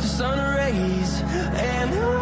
the sun rays and the.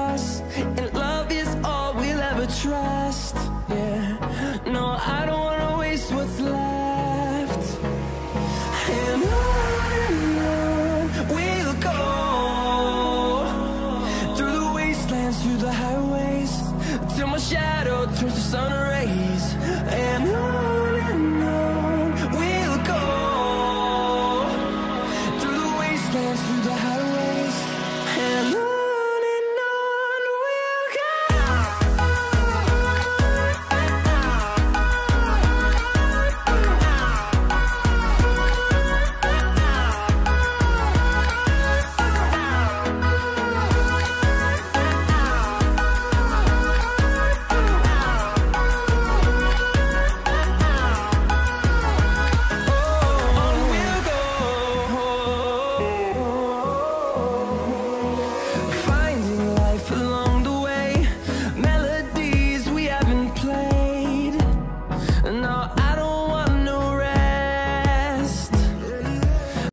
sunrise